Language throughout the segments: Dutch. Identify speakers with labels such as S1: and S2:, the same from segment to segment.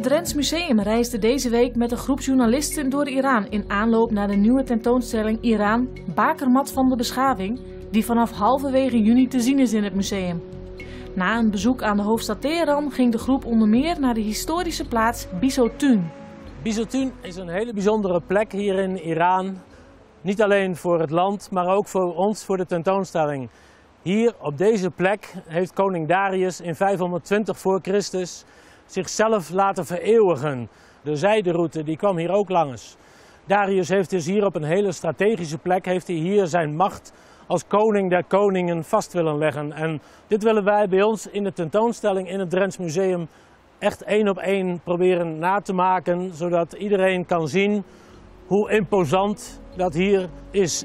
S1: Drents Museum reisde deze week met een groep journalisten door Iran in aanloop naar de nieuwe tentoonstelling Iran, Bakermat van de Beschaving, die vanaf halverwege juni te zien is in het museum. Na een bezoek aan de hoofdstad Teheran ging de groep onder meer naar de historische plaats Bisotun.
S2: Bisotun is een hele bijzondere plek hier in Iran. Niet alleen voor het land, maar ook voor ons, voor de tentoonstelling. Hier op deze plek heeft koning Darius in 520 voor Christus zichzelf laten vereeuwigen. De zijderoute die kwam hier ook langs. Darius heeft dus hier op een hele strategische plek heeft hij hier zijn macht als koning der koningen vast willen leggen. En dit willen wij bij ons in de tentoonstelling in het Drents Museum echt één op één proberen na te maken, zodat iedereen kan zien hoe imposant dat hier is.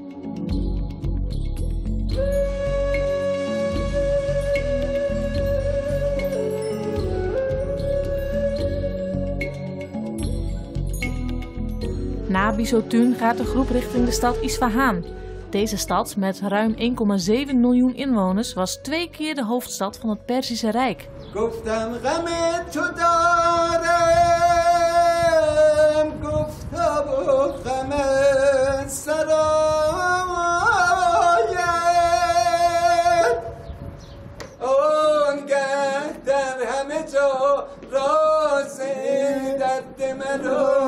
S1: Na Bisotun gaat de groep richting de stad Isfahan. Deze stad, met ruim 1,7 miljoen inwoners, was twee keer de hoofdstad van het Perzische Rijk.
S3: گفتم غم تو دارم گفتا و غم سرایت آنگه در همه جا راز درد منو قصه عشق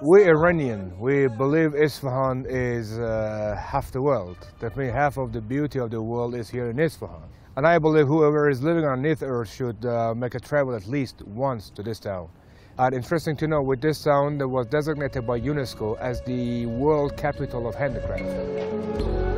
S4: We're Iranian. We believe Isfahan is uh, half the world. That means half of the beauty of the world is here in Isfahan. And I believe whoever is living on this earth should uh, make a travel at least once to this town. And interesting to know, with this town that was designated by UNESCO as the world capital of handicraft.